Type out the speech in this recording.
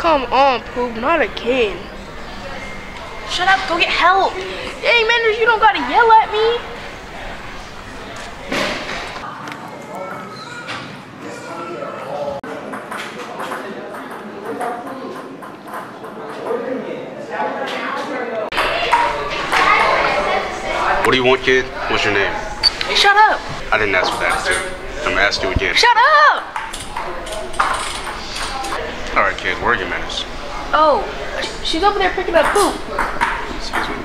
Come on, Poop, not again. Shut up, go get help. Hey, Manners, you don't gotta yell at me. What do you want, kid? What's your name? Shut up. I didn't ask for that attitude. I'm gonna ask you again. Shut up. Kid. Where are your manners? Oh, she's over there picking up poop. Excuse me.